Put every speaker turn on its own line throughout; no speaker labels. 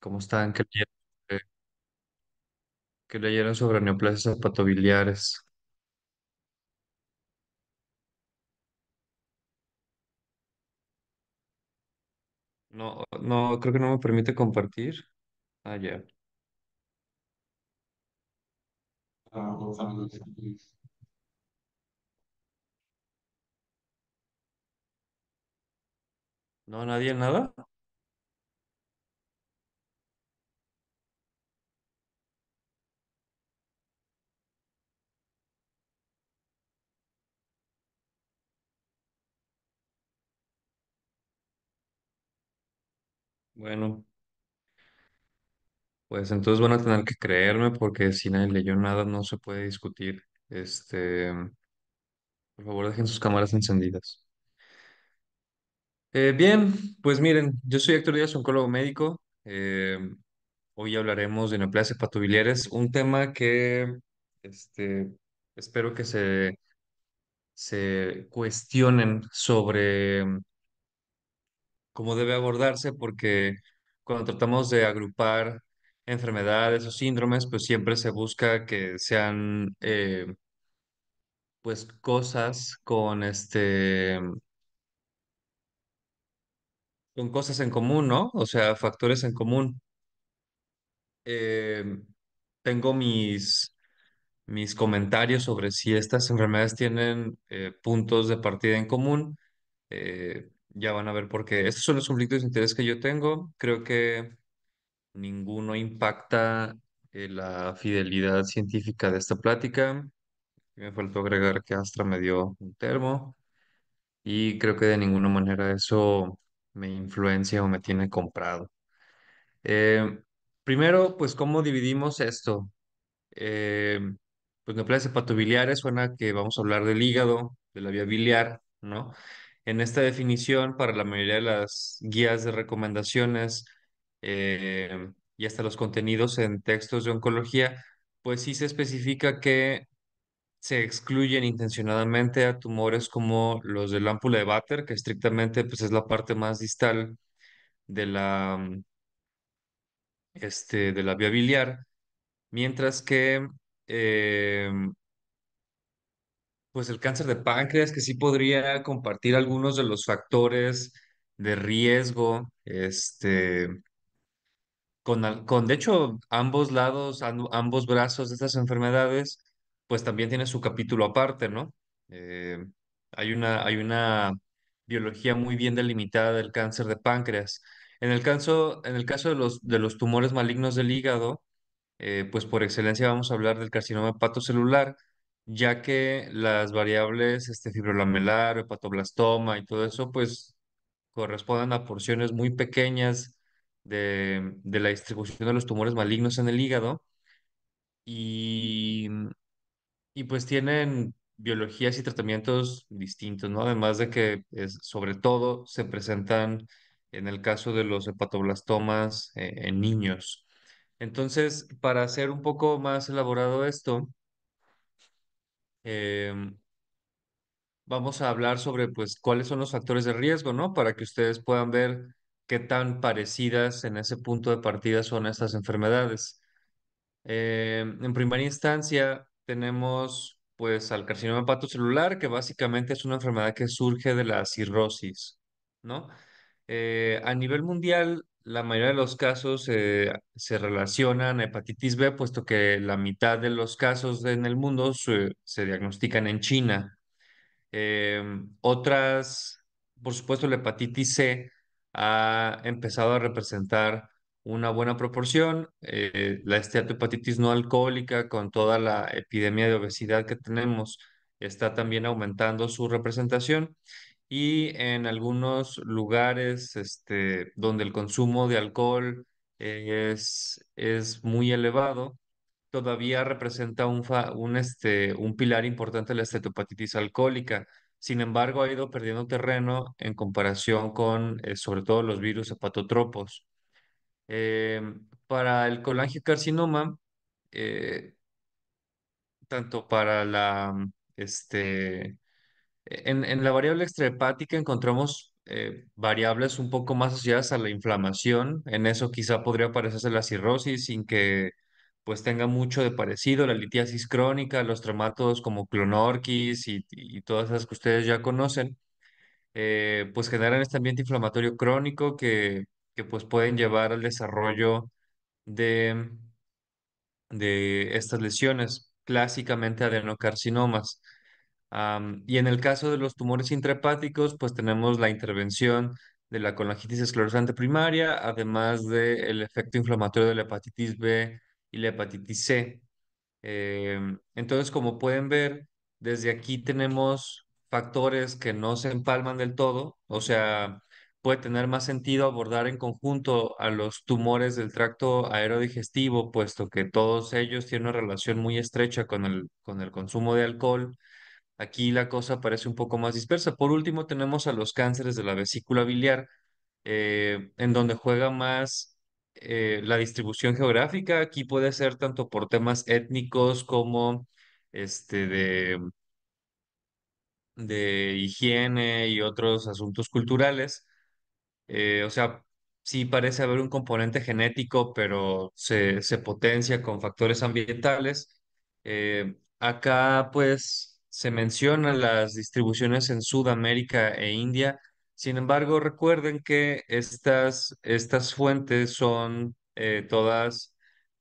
¿Cómo están? ¿Qué leyeron, leyeron sobre neoplasias hepatobiliares? No, no, creo que no me permite compartir. Ah, ya. No, nadie, nada. Bueno, pues entonces van a tener que creerme porque si nadie leyó nada no se puede discutir. Este, por favor, dejen sus cámaras encendidas. Eh, bien, pues miren, yo soy Héctor Díaz, oncólogo médico. Eh, hoy hablaremos de neoplasias hepatobiliares, un tema que este, espero que se se cuestionen sobre cómo debe abordarse, porque cuando tratamos de agrupar enfermedades o síndromes, pues siempre se busca que sean eh, pues cosas con este con cosas en común, ¿no? O sea, factores en común. Eh, tengo mis mis comentarios sobre si estas enfermedades tienen eh, puntos de partida en común eh, ya van a ver por qué. Estos son los conflictos de interés que yo tengo. Creo que ninguno impacta eh, la fidelidad científica de esta plática. Me faltó agregar que Astra me dio un termo y creo que de ninguna manera eso me influencia o me tiene comprado. Eh, primero, pues, ¿cómo dividimos esto? Eh, pues neoplasias hepatobiliares suena que vamos a hablar del hígado, de la vía biliar, ¿no? En esta definición, para la mayoría de las guías de recomendaciones eh, y hasta los contenidos en textos de oncología, pues sí se especifica que se excluyen intencionadamente a tumores como los de la ámpula de Vater, que estrictamente pues, es la parte más distal de la, este, de la vía biliar, mientras que eh, Pues el cáncer de páncreas, que sí podría compartir algunos de los factores de riesgo, este, con, al- con de hecho, ambos lados, am- ambos brazos de estas enfermedades, pues también tiene su capítulo aparte, ¿no? Eh, hay una, hay una biología muy bien delimitada del cáncer de páncreas. En el caso, en el caso de los, de los tumores malignos del hígado, eh, pues por excelencia vamos a hablar del carcinoma hepatocelular, ya que las variables este, fibrolamelar, hepatoblastoma y todo eso, pues corresponden a porciones muy pequeñas de, de la distribución de los tumores malignos en el hígado y, y pues tienen biologías y tratamientos distintos, ¿no? Además de que sobre todo se presentan en el caso de los hepatoblastomas eh, en niños. Entonces, para hacer un poco más elaborado esto, em, vamos a hablar sobre pues cuáles son los factores de riesgo, ¿no? Para que ustedes puedan ver qué tan parecidas en ese punto de partida son estas enfermedades. Em, en primera instancia, tenemos pues al carcinoma hepatocelular, que básicamente es una enfermedad que surge de la cirrosis, ¿no? Eh, a nivel mundial, la mayoría de los casos eh, se relacionan a hepatitis B, puesto que la mitad de los casos en el mundo se, se diagnostican en China. Eh, otras, por supuesto, la hepatitis C ha empezado a representar una buena proporción. Eh, la esteatohepatitis no alcohólica, con toda la epidemia de obesidad que tenemos, está también aumentando su representación. Y en algunos lugares este, donde el consumo de alcohol es, es muy elevado, todavía representa un, fa- un, este, un pilar importante de la estetopatitis alcohólica. Sin embargo, ha ido perdiendo terreno en comparación con, eh, sobre todo, los virus hepatotropos. Eh, para el colangiocarcinoma, eh, tanto para la, este, en, en la variable extrahepática encontramos eh, variables un poco más asociadas a la inflamación. En eso quizá podría parecerse la cirrosis sin que pues tenga mucho de parecido, la litiasis crónica, los traumatos como clonorquis y, todas esas que ustedes ya conocen, eh, pues generan este ambiente inflamatorio crónico que, que pues pueden llevar al desarrollo de de estas lesiones, clásicamente adenocarcinomas. Y en el caso de los tumores intrahepáticos, pues tenemos la intervención de la colangitis esclerosante primaria, además del efecto inflamatorio de la hepatitis B y la hepatitis C. Em, entonces, como pueden ver, desde aquí tenemos factores que no se empalman del todo, o sea, puede tener más sentido abordar en conjunto a los tumores del tracto aerodigestivo, puesto que todos ellos tienen una relación muy estrecha con el, con el consumo de alcohol. Aquí la cosa parece un poco más dispersa. Por último, tenemos a los cánceres de la vesícula biliar eh, en donde juega más eh, la distribución geográfica. Aquí puede ser tanto por temas étnicos como este, de, de higiene y otros asuntos culturales. Eh, o sea, sí parece haber un componente genético, pero se, se potencia con factores ambientales. Acá, pues, se mencionan las distribuciones en Sudamérica e India. Sin embargo, recuerden que estas, estas fuentes son eh, todas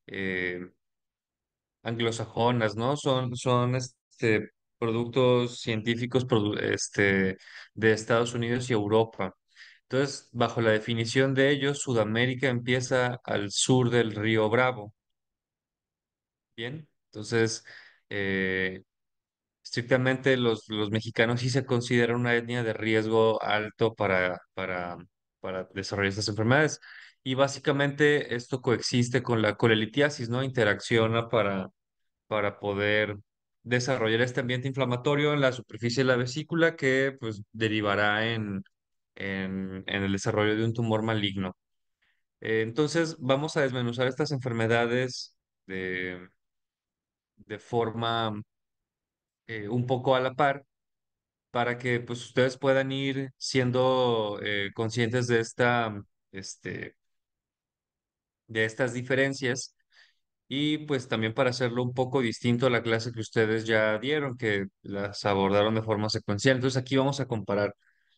eh, anglosajonas, ¿no? Son, son este, productos científicos este, de Estados Unidos y Europa. Entonces, bajo la definición de ellos, Sudamérica empieza al sur del río Bravo. Bien, entonces, eh, estrictamente los, los mexicanos sí se consideran una etnia de riesgo alto para, para, para desarrollar estas enfermedades. Y básicamente esto coexiste con la colelitiasis, ¿no? Interacciona para para poder desarrollar este ambiente inflamatorio en la superficie de la vesícula que pues derivará en, en, el desarrollo de un tumor maligno. Eh, entonces vamos a desmenuzar estas enfermedades de, de forma eh, un poco a la par para que pues ustedes puedan ir siendo eh, conscientes de esta, este, de estas diferencias Y pues también para hacerlo un poco distinto a la clase que ustedes ya dieron, que las abordaron de forma secuencial. Entonces aquí vamos a comparar.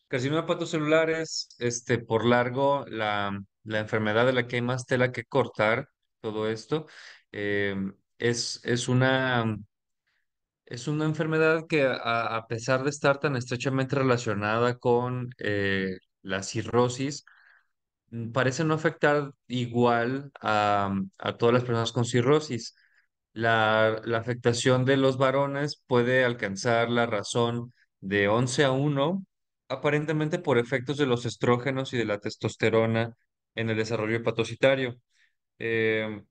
Carcinoma hepatocelular es este, por largo la, la enfermedad de la que hay más tela que cortar, todo esto. Eh, es, es una, es una enfermedad que a, pesar de estar tan estrechamente relacionada con eh, la cirrosis, mm, parece no afectar igual a, a todas las personas con cirrosis. La, afectación de los varones puede alcanzar la razón de 11 a uno aparentemente por efectos de los estrógenos y de la testosterona en el desarrollo hepatocitario. Eh,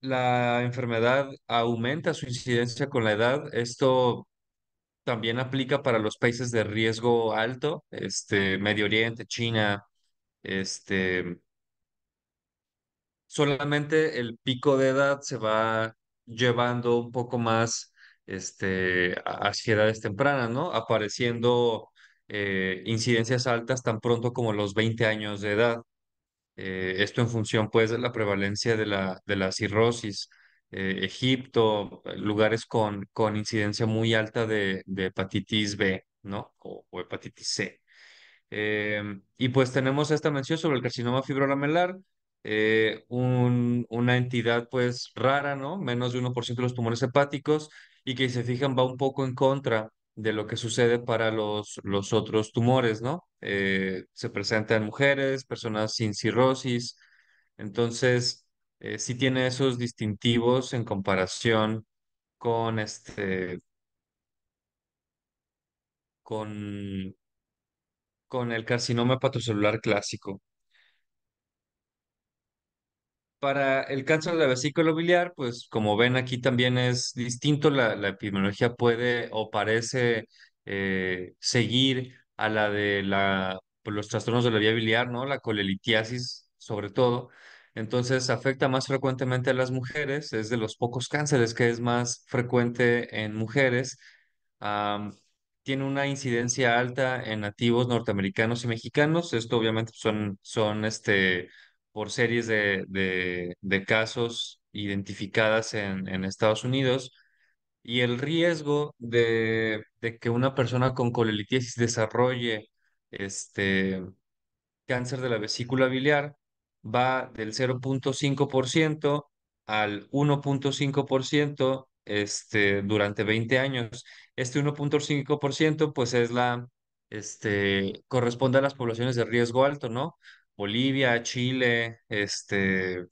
la enfermedad aumenta su incidencia con la edad. Esto también aplica para los países de riesgo alto, este, Medio Oriente, China, este, solamente el pico de edad se va llevando un poco más este, hacia edades tempranas, ¿no? Apareciendo eh, incidencias altas tan pronto como los 20 años de edad. Eh, esto en función, pues, de la prevalencia de la, de la cirrosis. Eh, Egipto, lugares con, con incidencia muy alta de, de hepatitis B, ¿no? O, hepatitis C. Eh, y pues tenemos esta mención sobre el carcinoma fibrolamelar, eh, un- una entidad pues rara, ¿no? Menos de uno por ciento de los tumores hepáticos y que si se fijan va un poco en contra de lo que sucede para los, los otros tumores, ¿no? Eh, se presenta en mujeres, personas sin cirrosis, entonces eh, sí tiene esos distintivos en comparación con este, con, con el carcinoma hepatocelular clásico. Para el cáncer de la vesícula biliar, pues como ven aquí también es distinto, la, epidemiología puede o parece eh, seguir a la de la, pues, los trastornos de la vía biliar, ¿no? La colelitiasis sobre todo. Entonces afecta más frecuentemente a las mujeres, es de los pocos cánceres que es más frecuente en mujeres. Tiene una incidencia alta en nativos norteamericanos y mexicanos. Esto obviamente son, son este, por series de, de, casos identificadas en, Estados Unidos. Y el riesgo de, de que una persona con colelitiasis desarrolle este, cáncer de la vesícula biliar va del cero punto cinco por ciento al uno punto cinco por ciento este, durante 20 años. Este uno punto cinco por ciento pues es la, este, corresponde a las poblaciones de riesgo alto, ¿no? Bolivia, Chile, este,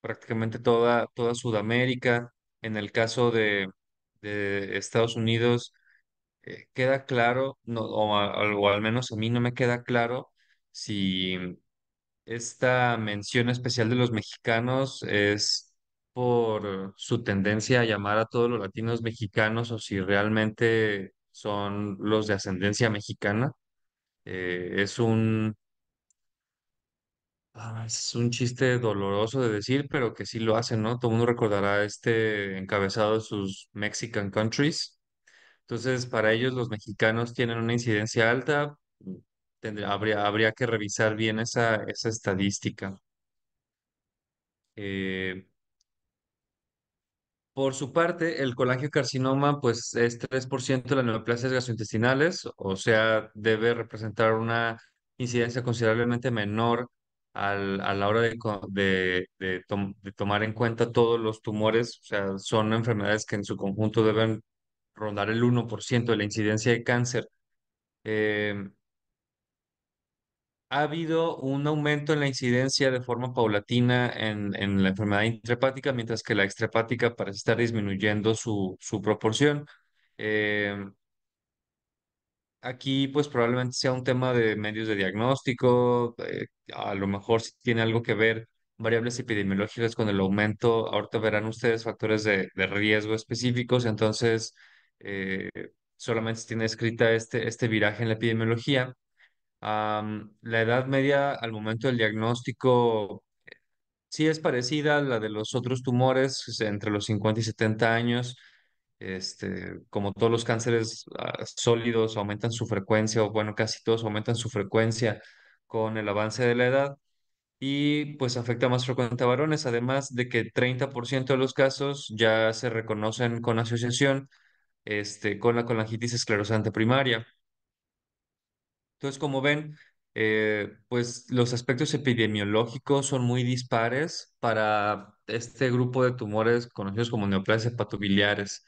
prácticamente toda, toda Sudamérica. En el caso de, Estados Unidos, eh, queda claro, no, o al menos a mí no me queda claro si esta mención especial de los mexicanos es por su tendencia a llamar a todos los latinos mexicanos o si realmente son los de ascendencia mexicana. Eh, es un, ah, es un chiste doloroso de decir, pero que sí lo hacen, ¿no? Todo el mundo recordará este encabezado de sus Mexican Countries. Entonces, para ellos los mexicanos tienen una incidencia alta. Tendría, habría, habría que revisar bien esa, esa estadística. Eh, Por su parte, el colangiocarcinoma, pues es 3% de las neoplasias gastrointestinales, o sea, debe representar una incidencia considerablemente menor a la hora de, tomar en cuenta todos los tumores, o sea, son enfermedades que en su conjunto deben rondar el 1% de la incidencia de cáncer. Eh, ha habido un aumento en la incidencia de forma paulatina en, la enfermedad intrahepática, mientras que la extrahepática parece estar disminuyendo su, su proporción. Eh, aquí, pues probablemente sea un tema de medios de diagnóstico, eh, a lo mejor si tiene algo que ver variables epidemiológicas con el aumento. Ahorita verán ustedes factores de, de riesgo específicos, entonces eh, solamente tiene escrita este, este viraje en la epidemiología. La edad media al momento del diagnóstico sí es parecida a la de los otros tumores, es entre los 50 y 70 años. Este, como todos los cánceres ah, sólidos aumentan su frecuencia, o bueno, casi todos aumentan su frecuencia con el avance de la edad y pues afecta más frecuente a varones, además de que 30% de los casos ya se reconocen con asociación este, con la colangitis esclerosante primaria. Entonces, como ven, eh, pues los aspectos epidemiológicos son muy dispares para este grupo de tumores conocidos como neoplasias hepatobiliares.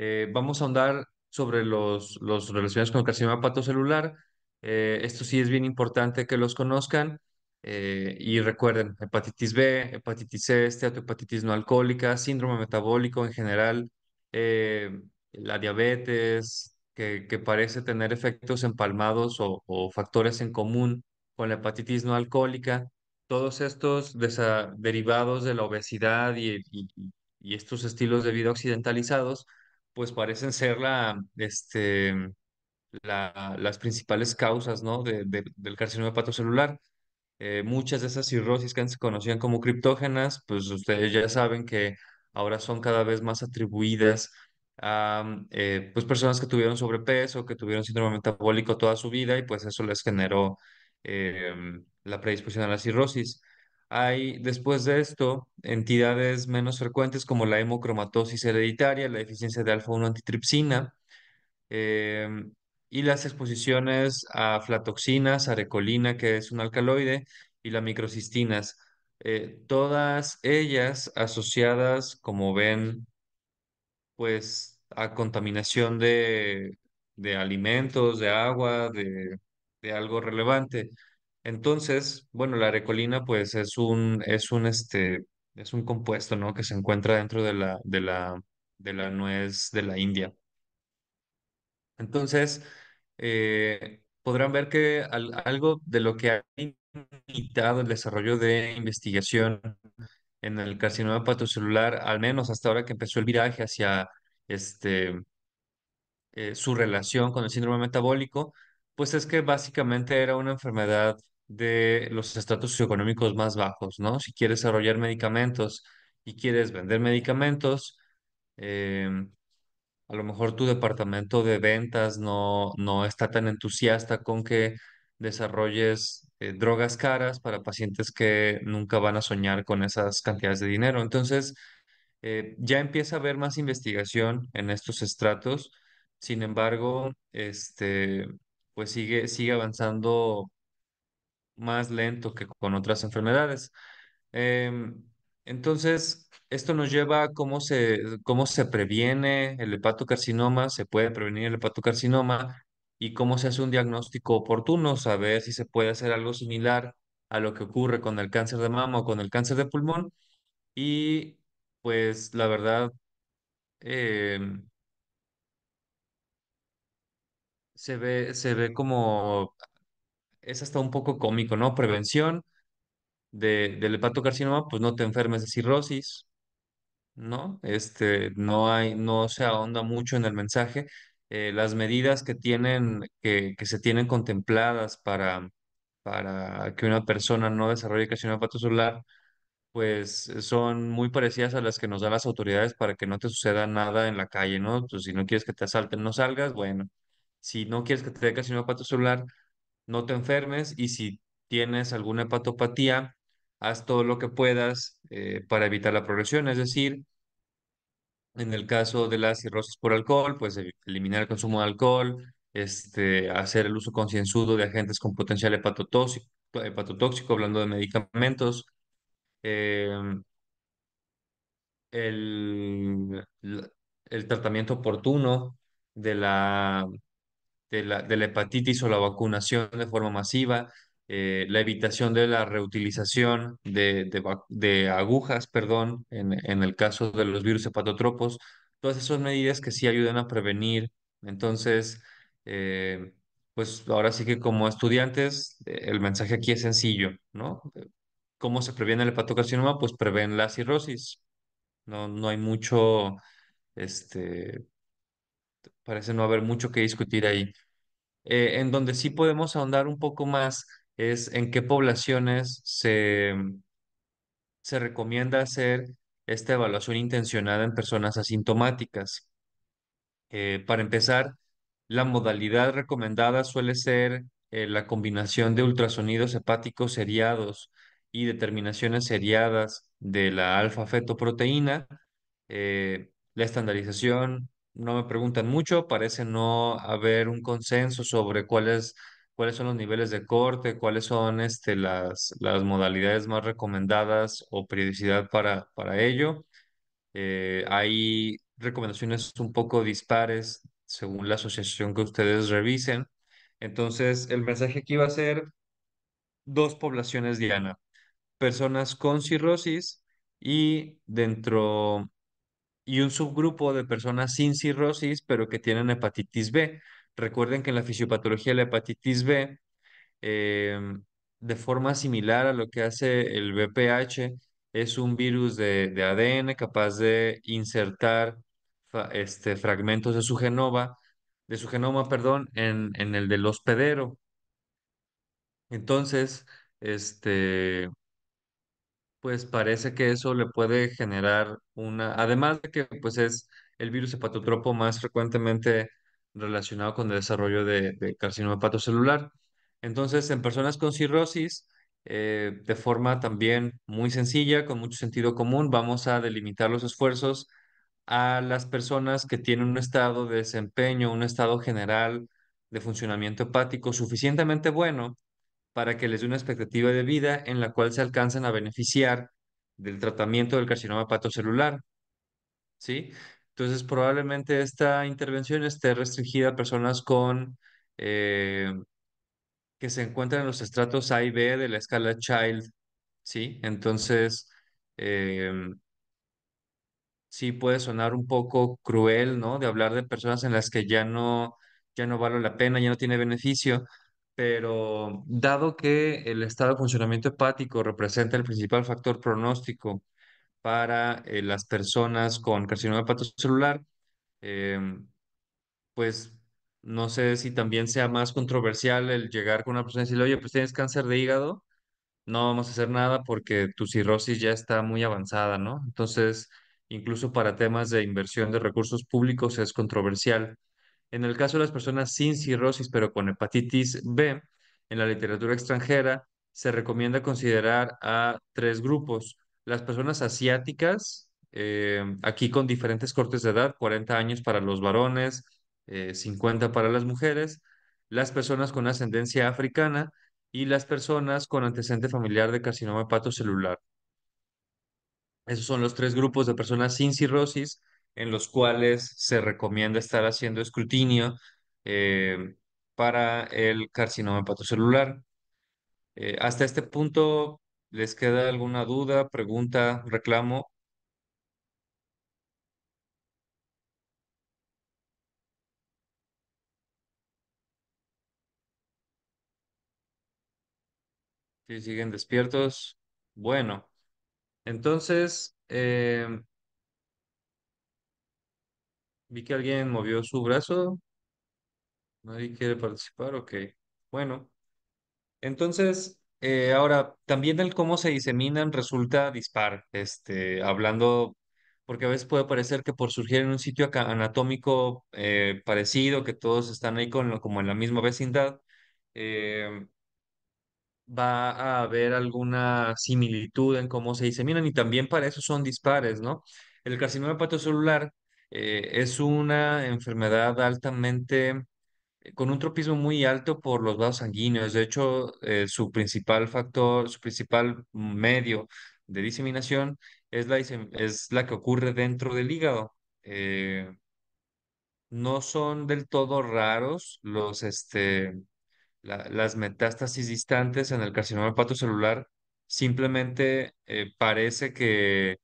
Eh, vamos a ahondar sobre los, los relacionados con el carcinoma hepatocelular. Eh, esto sí es bien importante que los conozcan. Eh, y recuerden, hepatitis B, hepatitis C, esteatohepatitis no alcohólica, síndrome metabólico en general, eh, la diabetes, que, que parece tener efectos empalmados o, o factores en común con la hepatitis no alcohólica, todos estos derivados de la obesidad y, y- y estos estilos de vida occidentalizados, pues parecen ser la, este, la- las principales causas, ¿no? de- de- del carcinoma hepatocelular. Eh, muchas de esas cirrosis que antes se conocían como criptógenas, pues ustedes ya saben que ahora son cada vez más atribuidas a eh, pues personas que tuvieron sobrepeso, que tuvieron síndrome metabólico toda su vida y pues eso les generó eh, la predisposición a la cirrosis. Hay después de esto entidades menos frecuentes como la hemocromatosis hereditaria, la deficiencia de alfa-1 antitripsina, eh, y las exposiciones a aflatoxinas, arecolina, que es un alcaloide, y las microcistinas. Eh, todas ellas asociadas, como ven, pues a contaminación de, de alimentos, de agua, de, de algo relevante. Entonces, bueno, la arecolina, pues es un, es un, este, es un compuesto, ¿no? Que se encuentra dentro de la, de la, de la nuez de la India. Entonces, eh, podrán ver que al- algo de lo que ha limitado el desarrollo de investigación en el carcinoma hepatocelular, al menos hasta ahora que empezó el viraje hacia este, eh, su relación con el síndrome metabólico, pues es que básicamente era una enfermedad de los estratos socioeconómicos más bajos, ¿no? Si quieres desarrollar medicamentos y quieres vender medicamentos, em, a lo mejor tu departamento de ventas no, no está tan entusiasta con que desarrolles eh, drogas caras para pacientes que nunca van a soñar con esas cantidades de dinero. Entonces, eh, ya empieza a haber más investigación en estos estratos. Sin embargo, este, pues sigue, sigue avanzando más lento que con otras enfermedades. Em, entonces, esto nos lleva a cómo se, cómo se previene el hepatocarcinoma, se puede prevenir el hepatocarcinoma y cómo se hace un diagnóstico oportuno, saber si se puede hacer algo similar a lo que ocurre con el cáncer de mama o con el cáncer de pulmón. Y pues la verdad, em, se ve, se ve como, es hasta un poco cómico, ¿no? Prevención de, del hepatocarcinoma, pues no te enfermes de cirrosis ¿no? Este, no hay, no se ahonda mucho en el mensaje. Eh, las medidas que tienen, que, que se tienen contempladas para, para que una persona no desarrolle carcinoma hepatocelular, pues son muy parecidas a las que nos dan las autoridades para que no te suceda nada en la calle, ¿no? Pues si no quieres que te asalten, no salgas, bueno. Si no quieres que te dé carcinoma hepatocelular, no te enfermes y si tienes alguna hepatopatía, haz todo lo que puedas eh, para evitar la progresión, es decir, en el caso de la cirrosis por alcohol, pues eliminar el consumo de alcohol, este, hacer el uso concienzudo de agentes con potencial hepatotóxico, hepatotóxico, hablando de medicamentos, eh, el, el tratamiento oportuno de la de la, de la hepatitis o la vacunación de forma masiva, eh, la evitación de la reutilización de, de, de agujas, perdón, en, en el caso de los virus hepatotropos, todas esas medidas que sí ayudan a prevenir. Entonces, eh, pues ahora sí que como estudiantes, eh, el mensaje aquí es sencillo, ¿no? ¿Cómo se previene el hepatocarcinoma? Pues prevén la cirrosis. No, no hay mucho, este, parece no haber mucho que discutir ahí. Eh, en donde sí podemos ahondar un poco más es en qué poblaciones se, se recomienda hacer esta evaluación intencionada en personas asintomáticas. Eh, para empezar, la modalidad recomendada suele ser eh, la combinación de ultrasonidos hepáticos seriados y determinaciones seriadas de la alfa-fetoproteína. La estandarización, no me preguntan mucho, parece no haber un consenso sobre cuáles, cuáles son los niveles de corte, cuáles son este, las, las modalidades más recomendadas o periodicidad para, para ello. Eh, hay recomendaciones un poco dispares según la asociación que ustedes revisen. Entonces, el mensaje aquí va a ser dos poblaciones diana, personas con cirrosis y dentro y un subgrupo de personas sin cirrosis, pero que tienen hepatitis B. Recuerden que en la fisiopatología de la hepatitis B eh, de forma similar a lo que hace el VPH, es un virus de, de ADN capaz de insertar este, fragmentos de su genoma, de su genoma, perdón, en, en el del hospedero. Entonces, este, pues parece que eso le puede generar una, además de que pues es el virus hepatotropo más frecuentemente relacionado con el desarrollo de, de carcinoma hepatocelular. Entonces, en personas con cirrosis, eh, de forma también muy sencilla, con mucho sentido común, vamos a delimitar los esfuerzos a las personas que tienen un estado de desempeño, un estado general de funcionamiento hepático suficientemente bueno para que les dé una expectativa de vida en la cual se alcanzan a beneficiar del tratamiento del carcinoma hepatocelular, ¿sí? Entonces, probablemente esta intervención esté restringida a personas con eh, que se encuentran en los estratos A y B de la escala Child, ¿sí? Entonces, eh, sí puede sonar un poco cruel, ¿no? De hablar de personas en las que ya no, ya no vale la pena, ya no tiene beneficio, pero dado que el estado de funcionamiento hepático representa el principal factor pronóstico para eh, las personas con carcinoma hepatocelular, em, pues no sé si también sea más controversial el llegar con una persona y decirle, oye, pues tienes cáncer de hígado, no vamos a hacer nada porque tu cirrosis ya está muy avanzada, ¿no? Entonces, incluso para temas de inversión de recursos públicos es controversial. En el caso de las personas sin cirrosis, pero con hepatitis B, en la literatura extranjera se recomienda considerar a tres grupos. Las personas asiáticas, eh, aquí con diferentes cortes de edad, 40 años para los varones, eh, 50 para las mujeres, las personas con ascendencia africana y las personas con antecedente familiar de carcinoma hepatocelular. Esos son los tres grupos de personas sin cirrosis en los cuales se recomienda estar haciendo escrutinio eh, para el carcinoma hepatocelular. Eh, hasta este punto, ¿les queda alguna duda, pregunta, reclamo? Si siguen despiertos. Bueno, entonces eh, vi que alguien movió su brazo. ¿Nadie quiere participar? Ok. Bueno. Entonces, eh, ahora, también el cómo se diseminan resulta dispar, este, hablando, porque a veces puede parecer que por surgir en un sitio anatómico eh, parecido, que todos están ahí con, como en la misma vecindad, eh, va a haber alguna similitud en cómo se diseminan y también para eso son dispares, ¿no? El carcinoma hepatocelular eh, es una enfermedad altamente con un tropismo muy alto por los vasos sanguíneos. De hecho, eh, su principal factor, su principal medio de diseminación es la, es la que ocurre dentro del hígado. Eh, no son del todo raros los, este, la- las metástasis distantes en el carcinoma hepatocelular. Simplemente eh, parece que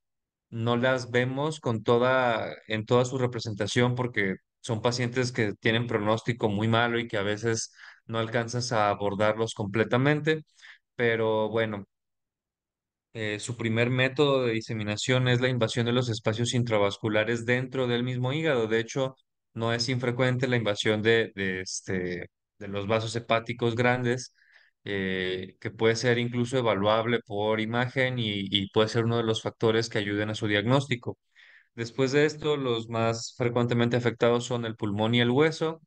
no las vemos con toda, en toda su representación porque son pacientes que tienen pronóstico muy malo y que a veces no alcanzas a abordarlos completamente. Pero bueno, eh, su primer método de diseminación es la invasión de los espacios intravasculares dentro del mismo hígado. De hecho, no es infrecuente la invasión de, este, de los vasos hepáticos grandes, eh, que puede ser incluso evaluable por imagen y, puede ser uno de los factores que ayuden a su diagnóstico. Después de esto, los más frecuentemente afectados son el pulmón y el hueso,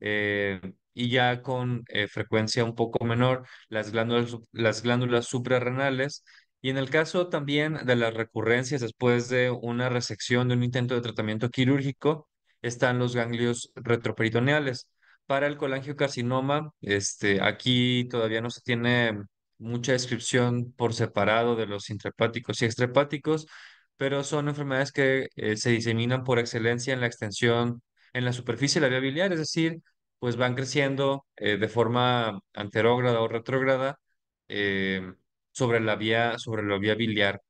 eh, y ya con eh, frecuencia un poco menor las glándulas suprarrenales. Y en el caso también de las recurrencias después de una resección de un intento de tratamiento quirúrgico, están los ganglios retroperitoneales. Para el colangiocarcinoma, este, aquí todavía no se tiene mucha descripción por separado de los intrahepáticos y extrahepáticos pero son enfermedades que eh, se diseminan por excelencia en la extensión, en la superficie de la vía biliar, es decir, pues van creciendo eh, de forma anterógrada o retrógrada eh, sobre la vía, sobre la vía biliar.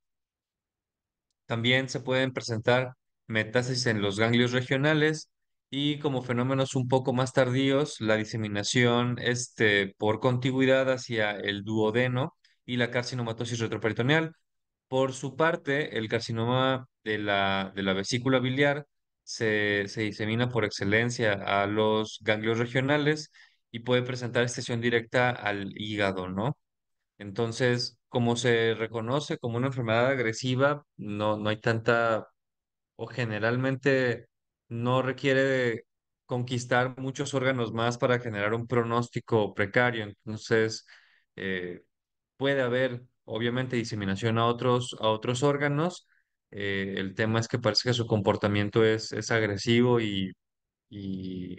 También se pueden presentar metástasis en los ganglios regionales y como fenómenos un poco más tardíos, la diseminación este, por contigüidad hacia el duodeno y la carcinomatosis retroperitoneal. Por su parte, el carcinoma de la, de la vesícula biliar se, se disemina por excelencia a los ganglios regionales y puede presentar extensión directa al hígado, ¿no? Entonces, como se reconoce como una enfermedad agresiva, no, no hay tanta, o generalmente no requiere de conquistar muchos órganos más para generar un pronóstico precario. Entonces, eh, puede haber, obviamente, diseminación a otros, a otros órganos. Eh, el tema es que parece que su comportamiento es, es agresivo y, y,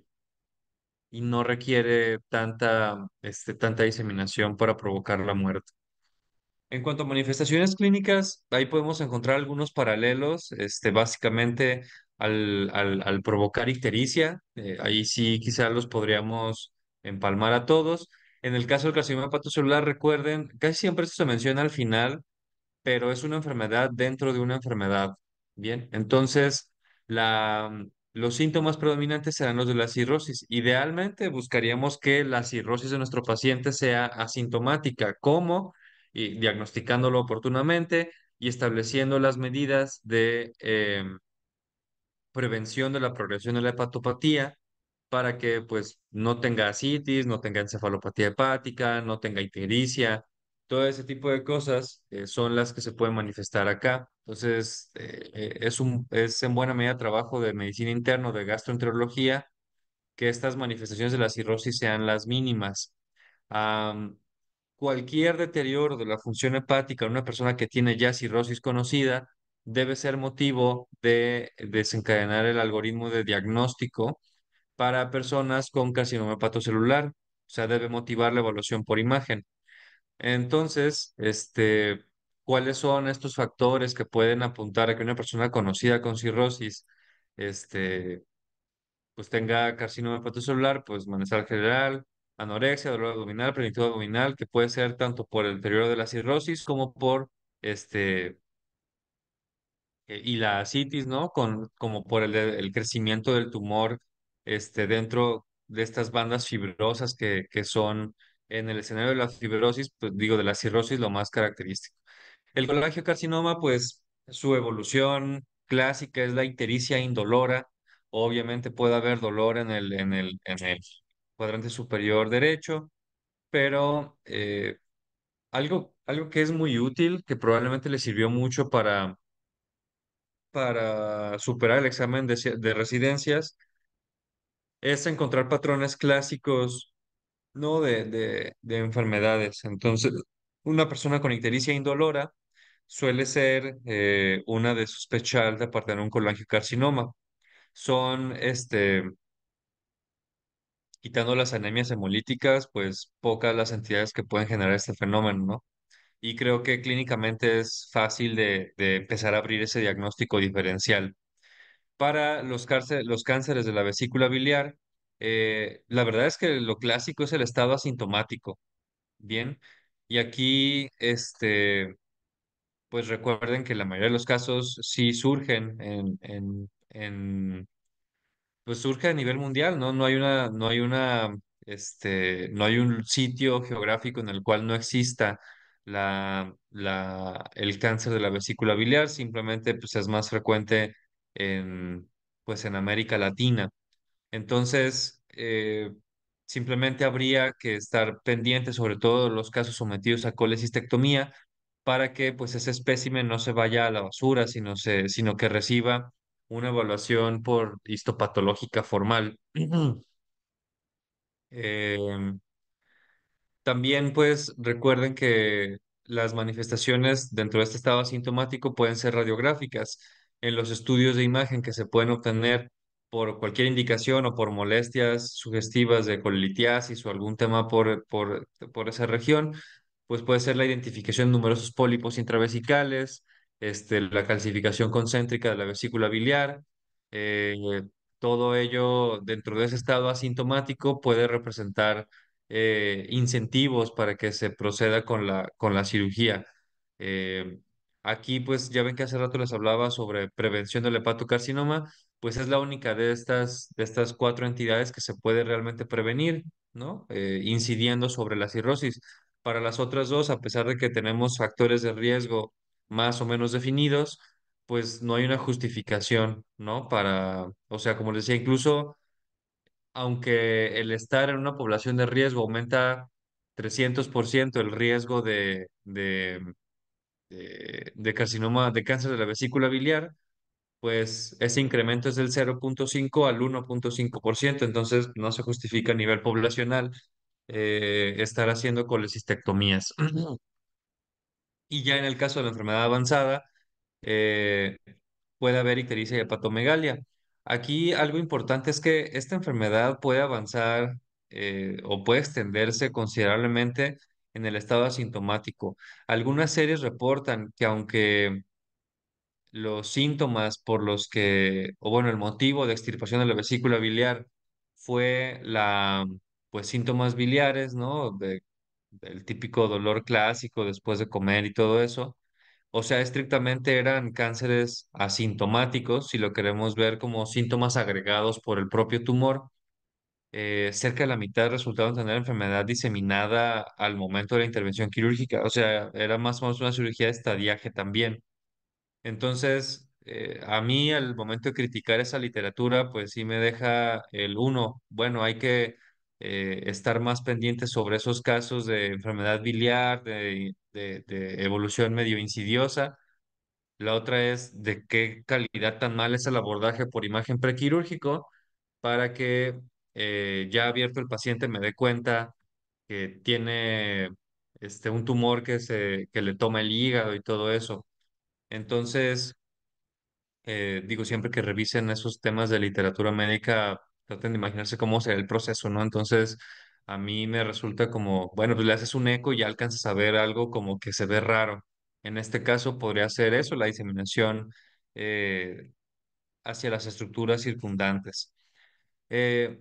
y no requiere tanta, este, tanta diseminación para provocar la muerte. En cuanto a manifestaciones clínicas, ahí podemos encontrar algunos paralelos, este, básicamente al, provocar ictericia, eh, ahí sí quizás los podríamos empalmar a todos. En el caso del carcinoma hepatocelular, recuerden, casi siempre esto se menciona al final, pero es una enfermedad dentro de una enfermedad. Bien, entonces la, los síntomas predominantes serán los de la cirrosis. Idealmente buscaríamos que la cirrosis de nuestro paciente sea asintomática, como y diagnosticándolo oportunamente y estableciendo las medidas de eh, prevención de la progresión de la hepatopatía para que pues no tenga ascitis, no tenga encefalopatía hepática, no tenga ictericia. Todo ese tipo de cosas eh, son las que se pueden manifestar acá. Entonces, eh, eh, es un, es en buena medida trabajo de medicina interna, de gastroenterología, que estas manifestaciones de la cirrosis sean las mínimas. Cualquier deterioro de la función hepática en una persona que tiene ya cirrosis conocida debe ser motivo de desencadenar el algoritmo de diagnóstico para personas con carcinoma hepatocelular. O sea, debe motivar la evaluación por imagen. Entonces, este, ¿cuáles son estos factores que pueden apuntar a que una persona conocida con cirrosis, este, pues tenga carcinoma hepatocelular, pues malestar general, anorexia, dolor abdominal, plenitud abdominal, que puede ser tanto por el deterioro de la cirrosis como por este y la ascitis, ¿no? Con, como por el, crecimiento del tumor este, dentro de estas bandas fibrosas que, que son en el escenario de la fibrosis, pues digo, de la cirrosis, lo más característico. El colangiocarcinoma, pues su evolución clásica es la ictericia indolora. Obviamente puede haber dolor en el, en el, en el cuadrante superior derecho, pero eh, algo, algo que es muy útil, que probablemente le sirvió mucho para para superar el examen de, ci- de residencias es encontrar patrones clásicos, ¿no? De enfermedades. Entonces, una persona con ictericia indolora suele ser eh, una de sospecha alta para tener un colangiocarcinoma. Son, este, quitando las anemias hemolíticas, pues pocas las entidades que pueden generar este fenómeno, ¿no? Y creo que clínicamente es fácil de, de empezar a abrir ese diagnóstico diferencial. Para los, cárce- los cánceres de la vesícula biliar, eh, la verdad es que lo clásico es el estado asintomático, ¿bien? Y aquí, este, pues recuerden que la mayoría de los casos sí surgen en, en, en pues surge a nivel mundial, ¿no? No hay una, no hay una, este, no hay un sitio geográfico en el cual no exista la, la, el cáncer de la vesícula biliar, simplemente pues es más frecuente en, pues en América Latina. Entonces, eh, simplemente habría que estar pendiente, sobre todo los casos sometidos a colecistectomía, para que pues ese espécimen no se vaya a la basura, sino, se, sino que reciba una evaluación por histopatológica formal. Em, también, pues, recuerden que las manifestaciones dentro de este estado asintomático pueden ser radiográficas. En los estudios de imagen que se pueden obtener por cualquier indicación o por molestias sugestivas de colitiasis o algún tema por, por, por esa región, pues puede ser la identificación de numerosos pólipos intravesicales, este, la calcificación concéntrica de la vesícula biliar. eh, todo ello dentro de ese estado asintomático puede representar eh, incentivos para que se proceda con la, con la cirugía. Eh, aquí, pues ya ven que hace rato les hablaba sobre prevención del hepatocarcinoma, pues es la única de estas, de estas cuatro entidades que se puede realmente prevenir, ¿no? Eh, incidiendo sobre la cirrosis. Para las otras dos, a pesar de que tenemos factores de riesgo más o menos definidos, pues no hay una justificación, ¿no? Para, o sea, como les decía, incluso aunque el estar en una población de riesgo aumenta 300% el riesgo de, de, de, carcinoma, de cáncer de la vesícula biliar, pues ese incremento es del 0.5 al 1.5%, entonces no se justifica a nivel poblacional eh, estar haciendo colecistectomías. Y ya en el caso de la enfermedad avanzada, eh, puede haber ictericia y hepatomegalia. Aquí algo importante es que esta enfermedad puede avanzar eh, o puede extenderse considerablemente en el estado asintomático. Algunas series reportan que aunque los síntomas por los que, o bueno, el motivo de extirpación de la vesícula biliar fue la, pues síntomas biliares, ¿no? De, del típico dolor clásico después de comer y todo eso o sea, estrictamente eran cánceres asintomáticos, si lo queremos ver como síntomas agregados por el propio tumor. Eh, cerca de la mitad resultaron tener enfermedad diseminada al momento de la intervención quirúrgica. O sea, era más o menos una cirugía de estadiaje también. Entonces, eh, a mí al momento de criticar esa literatura, pues sí me deja el uno. Bueno, hay que eh, estar más pendientes sobre esos casos de enfermedad biliar, de, de evolución medio insidiosa la otra es de qué calidad tan mal es el abordaje por imagen prequirúrgico para que eh, ya abierto el paciente me dé cuenta que tiene este, un tumor que, se, que le toma el hígado y todo eso. Entonces, eh, digo siempre que revisen esos temas de literatura médica, traten de imaginarse cómo será el proceso, ¿no? Entonces, a mí me resulta como, bueno, pues le haces un eco y ya alcanzas a ver algo como que se ve raro. En este caso podría ser eso, la diseminación eh, hacia las estructuras circundantes. Eh,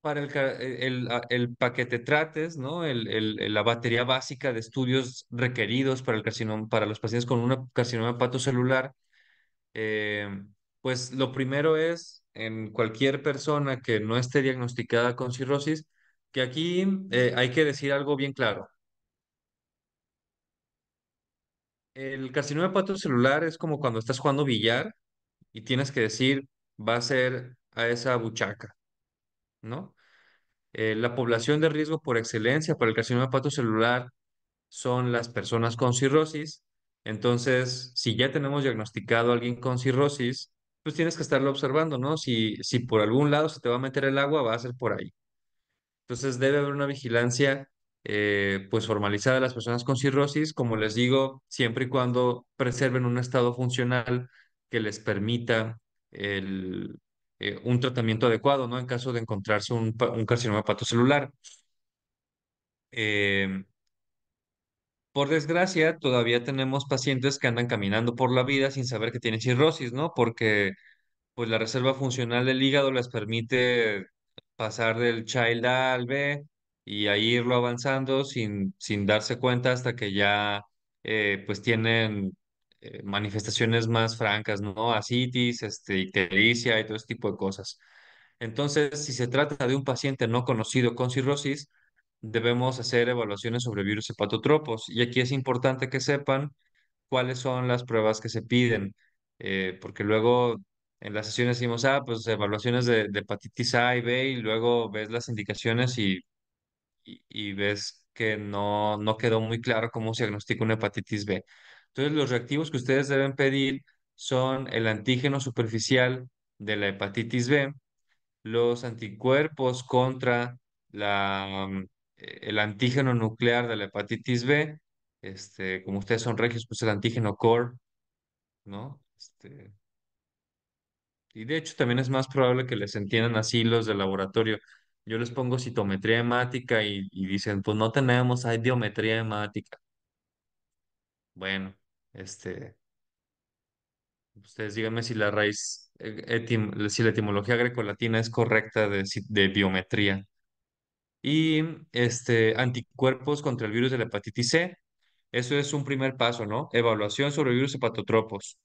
para el, ca- el, el paquete trates, ¿no? El- la batería básica de estudios requeridos para el carcinoma, para los pacientes con una carcinoma hepatocelular eh, pues lo primero es en cualquier persona que no esté diagnosticada con cirrosis, que aquí eh, hay que decir algo bien claro. El carcinoma hepatocelular es como cuando estás jugando billar y tienes que decir, va a ser a esa buchaca, ¿no? Eh, la población de riesgo por excelencia para el carcinoma hepatocelular son las personas con cirrosis. Entonces, si ya tenemos diagnosticado a alguien con cirrosis, pues tienes que estarlo observando, ¿no? Si, si por algún lado se te va a meter el agua, va a ser por ahí. Entonces, debe haber una vigilancia, eh, pues formalizada de las personas con cirrosis, como les digo, siempre y cuando preserven un estado funcional que les permita el, eh, un tratamiento adecuado, ¿no? En caso de encontrarse un, carcinoma hepatocelular. Eh, Por desgracia, todavía tenemos pacientes que andan caminando por la vida sin saber que tienen cirrosis, ¿no? Porque pues la reserva funcional del hígado les permite pasar del child A al B y ahí irlo avanzando sin, sin darse cuenta hasta que ya eh, pues tienen eh, manifestaciones más francas, ¿no? Ascitis, este, ictericia y todo ese tipo de cosas. Entonces, si se trata de un paciente no conocido con cirrosis, debemos hacer evaluaciones sobre virus hepatotropos. Y aquí es importante que sepan cuáles son las pruebas que se piden, eh, porque luego en las sesiones decimos, ah, pues evaluaciones de, de hepatitis A y B, y luego ves las indicaciones y, y, ves que no, no quedó muy claro cómo se diagnostica una hepatitis B. Entonces, los reactivos que ustedes deben pedir son el antígeno superficial de la hepatitis B, los anticuerpos contra la, el antígeno nuclear de la hepatitis B, este, como ustedes son regios, pues el antígeno core, ¿no? Este, y de hecho también es más probable que les entiendan así los del laboratorio. Yo les pongo citometría hemática y, dicen, pues no tenemos, hay biometría hemática. Bueno, este, ustedes díganme si la raíz, eh, etim- si la etimología grecolatina es correcta de, de biometría. Y este, anticuerpos contra el virus de la hepatitis C. Eso es un primer paso, ¿no? Evaluación sobre virus hepatotropos.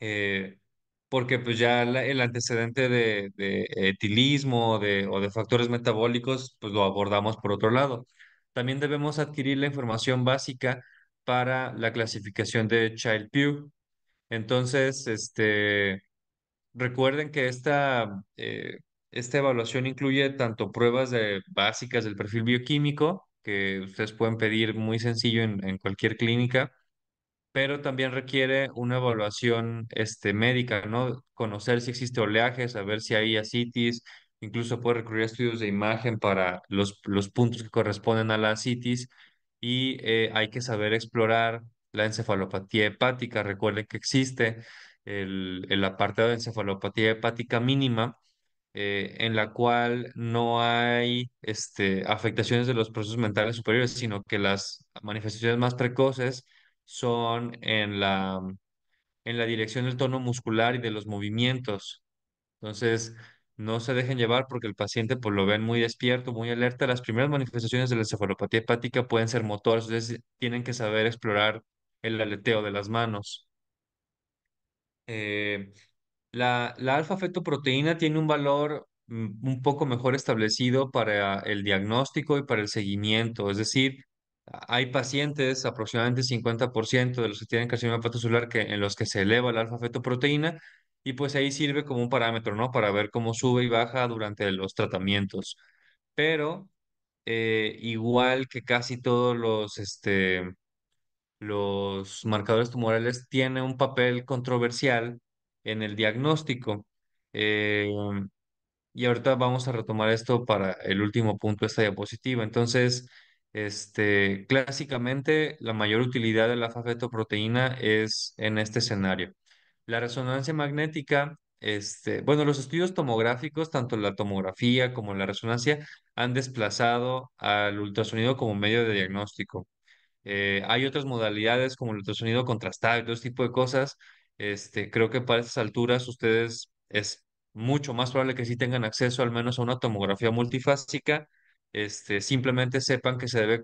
Eh, porque pues ya el antecedente de, de etilismo de, o de factores metabólicos, pues lo abordamos por otro lado. También debemos adquirir la información básica para la clasificación de Child-Pugh. Entonces, este, Recuerden que esta, eh, esta evaluación incluye tanto pruebas básicas del perfil bioquímico, que ustedes pueden pedir muy sencillo en, cualquier clínica, pero también requiere una evaluación este, médica, ¿no? Conocer si existe oleaje, saber si hay ascitis, incluso puede recurrir a estudios de imagen para los, los puntos que corresponden a la ascitis y eh, hay que saber explorar la encefalopatía hepática. Recuerden que existe el, el apartado de encefalopatía hepática mínima, eh, en la cual no hay este, afectaciones de los procesos mentales superiores, sino que las manifestaciones más precoces son en la, en la dirección del tono muscular y de los movimientos. Entonces, no se dejen llevar porque el paciente pues, lo ven muy despierto, muy alerta. Las primeras manifestaciones de la encefalopatía hepática pueden ser motoras, entonces tienen que saber explorar el aleteo de las manos. Eh, la, la alfa-fetoproteína tiene un valor mm, un poco mejor establecido para el diagnóstico y para el seguimiento. Es decir, hay pacientes, aproximadamente 50% de los que tienen carcinoma hepatocelular, que, en los que se eleva la alfa-fetoproteína y pues ahí sirve como un parámetro, ¿no? Para ver cómo sube y baja durante los tratamientos. Pero eh, igual que casi todos los, este, los marcadores tumorales, tiene un papel controversial en el diagnóstico. Eh, y ahorita vamos a retomar esto para el último punto de esta diapositiva. Entonces, este, clásicamente, la mayor utilidad de la alfa-fetoproteína es en este escenario. La resonancia magnética, este, bueno, los estudios tomográficos, tanto la tomografía como la resonancia, han desplazado al ultrasonido como medio de diagnóstico. Eh, hay otras modalidades como el ultrasonido contrastado y todo ese tipo de cosas. Este, creo que para estas alturas ustedes es mucho más probable que sí tengan acceso al menos a una tomografía multifásica. Este, simplemente sepan que se debe,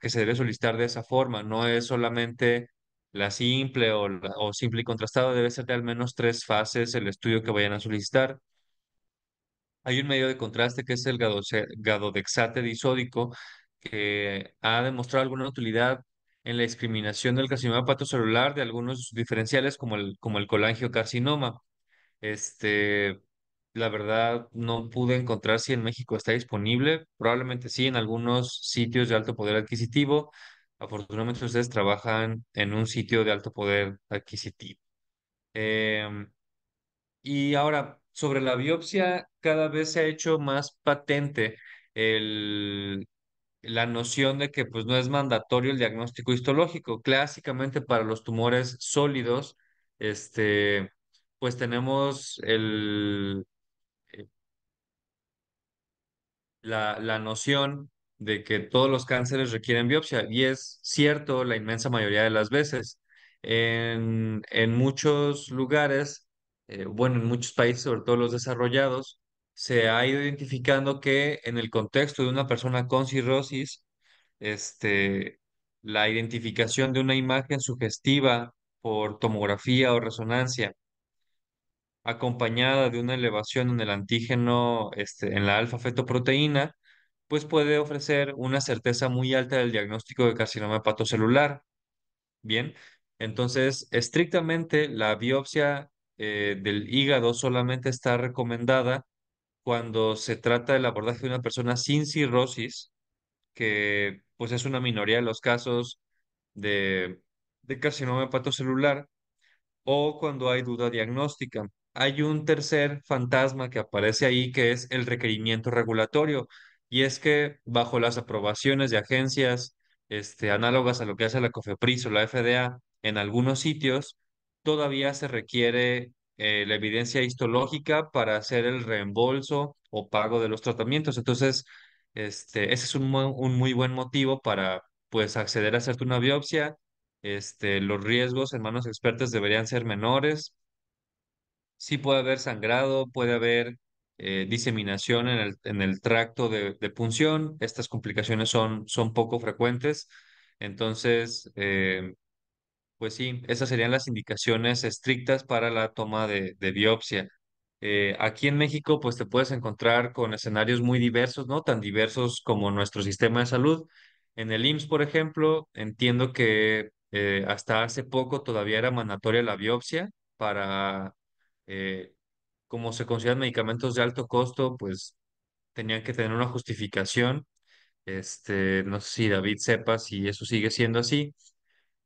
que se debe solicitar de esa forma. No es solamente la simple o, o simple y contrastado, debe ser de al menos tres fases el estudio que vayan a solicitar. Hay un medio de contraste que es el gadodexate disódico que ha demostrado alguna utilidad en la discriminación del carcinoma hepatocelular de algunos diferenciales como el, como el colangiocarcinoma. Este, la verdad, no pude encontrar si en México está disponible. Probablemente sí, en algunos sitios de alto poder adquisitivo. Afortunadamente ustedes trabajan en un sitio de alto poder adquisitivo. Em, y ahora, sobre la biopsia, cada vez se ha hecho más patente el, la noción de que pues, no es mandatorio el diagnóstico histológico. Clásicamente para los tumores sólidos, este, pues tenemos el, la, la noción de que todos los cánceres requieren biopsia y es cierto la inmensa mayoría de las veces. En, en muchos lugares, eh, bueno, en muchos países, sobre todo los desarrollados, se ha ido identificando que en el contexto de una persona con cirrosis, este, la identificación de una imagen sugestiva por tomografía o resonancia acompañada de una elevación en el antígeno, este, en la alfa-fetoproteína, pues puede ofrecer una certeza muy alta del diagnóstico de carcinoma hepatocelular. Bien, entonces, estrictamente la biopsia eh, del hígado solamente está recomendada cuando se trata del abordaje de una persona sin cirrosis, que pues es una minoría de los casos de, de carcinoma hepatocelular o cuando hay duda diagnóstica. Hay un tercer fantasma que aparece ahí que es el requerimiento regulatorio y es que bajo las aprobaciones de agencias este, análogas a lo que hace la COFEPRIS o la FDA en algunos sitios, todavía se requiere eh, la evidencia histológica para hacer el reembolso o pago de los tratamientos. Entonces, este, ese es un, un muy buen motivo para pues acceder a hacerte una biopsia este, los riesgos en manos expertas deberían ser menores. Sí puede haber sangrado, puede haber eh, diseminación en el, en el tracto de, de punción. Estas complicaciones son, son poco frecuentes. Entonces, eh, pues sí, esas serían las indicaciones estrictas para la toma de, biopsia. Eh, aquí en México, pues te puedes encontrar con escenarios muy diversos, ¿no? Tan diversos como nuestro sistema de salud. En el IMSS, por ejemplo, entiendo que eh, hasta hace poco todavía era mandatoria la biopsia para, eh, como se consideran medicamentos de alto costo, pues tenían que tener una justificación. Este, no sé si David sepa si eso sigue siendo así.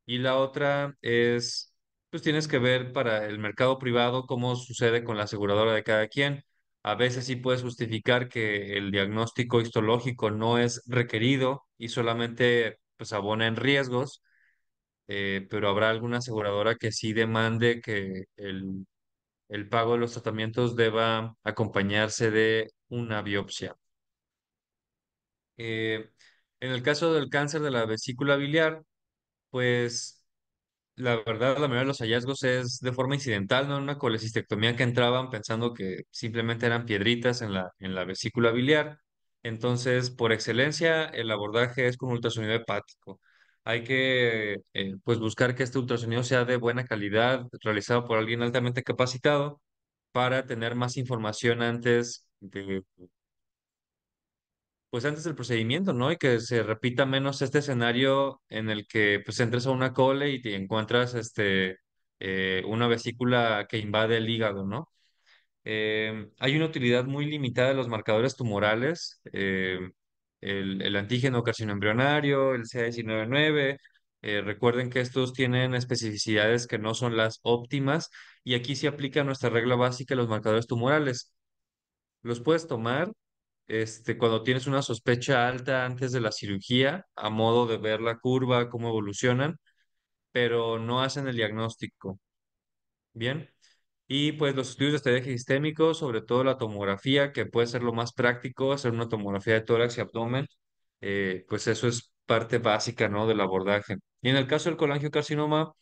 Y la otra es, pues tienes que ver para el mercado privado cómo sucede con la aseguradora de cada quien. A veces sí puedes justificar que el diagnóstico histológico no es requerido y solamente pues abona en riesgos, eh, pero habrá alguna aseguradora que sí demande que el, el pago de los tratamientos deba acompañarse de una biopsia. Eh, en el caso del cáncer de la vesícula biliar, pues La verdad, la mayoría de los hallazgos es de forma incidental, no una colecistectomía que entraban pensando que simplemente eran piedritas en la, en la vesícula biliar. Entonces, por excelencia, el abordaje es con ultrasonido hepático. Hay que eh, pues buscar que este ultrasonido sea de buena calidad, realizado por alguien altamente capacitado, para tener más información antes de, pues antes del procedimiento, ¿no? Y que se repita menos este escenario en el que pues entres a una cole y te encuentras este eh, una vesícula que invade el hígado, ¿no? Eh, hay una utilidad muy limitada de los marcadores tumorales, eh, el, antígeno carcinoembrionario, el CA199. eh, recuerden que estos tienen especificidades que no son las óptimas y aquí se aplica nuestra regla básica de los marcadores tumorales. Los puedes tomar este, cuando tienes una sospecha alta antes de la cirugía, a modo de ver la curva, cómo evolucionan, pero no hacen el diagnóstico. Bien. Y pues los estudios de estrés sistémico, sobre todo la tomografía, que puede ser lo más práctico, hacer una tomografía de tórax y abdomen, eh, pues eso es parte básica, ¿no? del abordaje. Y en el caso del colangiocarcinoma,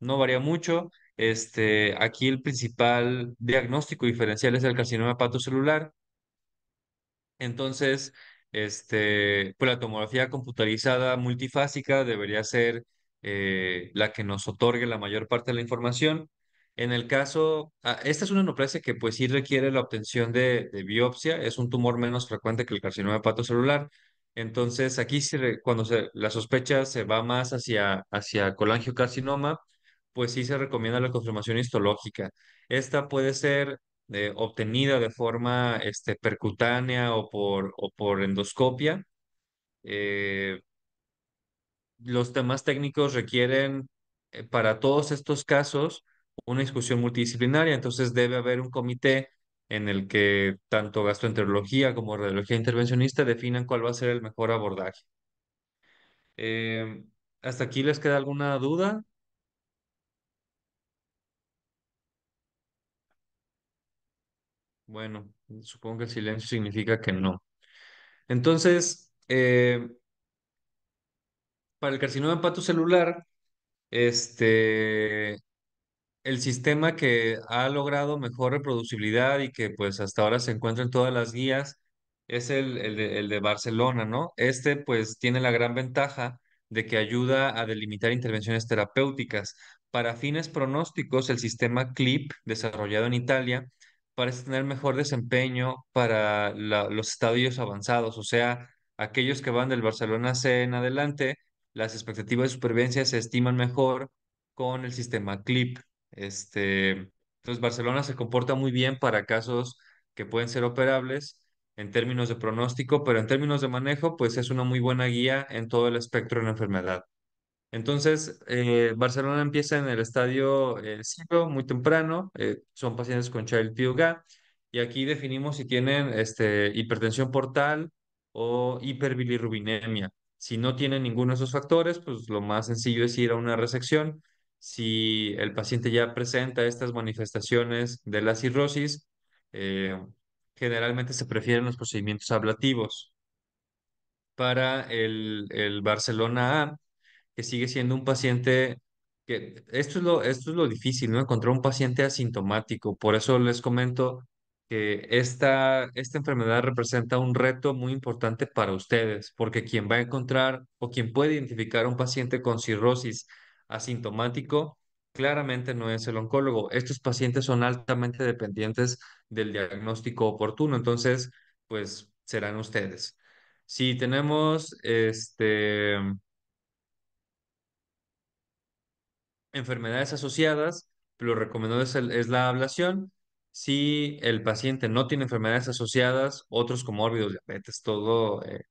no varía mucho. Este, aquí el principal diagnóstico diferencial es el carcinoma hepatocelular, entonces, este, pues la tomografía computarizada multifásica debería ser eh, la que nos otorgue la mayor parte de la información. En el caso, ah, esta es una neoplasia que pues sí requiere la obtención de, biopsia, es un tumor menos frecuente que el carcinoma hepatocelular. Entonces, aquí cuando se, la sospecha se va más hacia, hacia colangiocarcinoma, pues sí se recomienda la confirmación histológica. Esta puede ser eh, obtenida de forma este, percutánea o por, o por endoscopia. Eh, los temas técnicos requieren, eh, para todos estos casos, una discusión multidisciplinaria, entonces debe haber un comité en el que tanto gastroenterología como radiología intervencionista definan cuál va a ser el mejor abordaje. ¿hasta aquí les queda alguna duda? Bueno, supongo que el silencio significa que no. Entonces, eh, para el carcinoma hepatocelular, este, el sistema que ha logrado mejor reproducibilidad y que pues hasta ahora se encuentra en todas las guías es el, el de, el de Barcelona, ¿no? Este pues tiene la gran ventaja de que ayuda a delimitar intervenciones terapéuticas. Para fines pronósticos, el sistema CLIP, desarrollado en Italia, parece tener mejor desempeño para los estadios avanzados, o sea, aquellos que van del Barcelona C en adelante, las expectativas de supervivencia se estiman mejor con el sistema CLIP. Este, entonces, Barcelona se comporta muy bien para casos que pueden ser operables en términos de pronóstico, pero en términos de manejo, pues es una muy buena guía en todo el espectro de la enfermedad. Entonces, eh, Barcelona empieza en el estadio eh, muy temprano, eh, son pacientes con Child-Pugh y aquí definimos si tienen este, hipertensión portal o hiperbilirrubinemia. Si no tienen ninguno de esos factores, pues lo más sencillo es ir a una resección. Si el paciente ya presenta estas manifestaciones de la cirrosis, eh, generalmente se prefieren los procedimientos ablativos. Para el Barcelona A, que sigue siendo un paciente que esto es lo, esto es lo difícil, ¿no? Encontrar un paciente asintomático. Por eso les comento que esta, esta enfermedad representa un reto muy importante para ustedes, porque quien va a encontrar o quien puede identificar a un paciente con cirrosis asintomático, claramente no es el oncólogo. Estos pacientes son altamente dependientes del diagnóstico oportuno, entonces, pues serán ustedes. Si tenemos este enfermedades asociadas, lo recomendado es, la ablación. Si el paciente no tiene enfermedades asociadas, otros comórbidos, diabetes, todo, eh,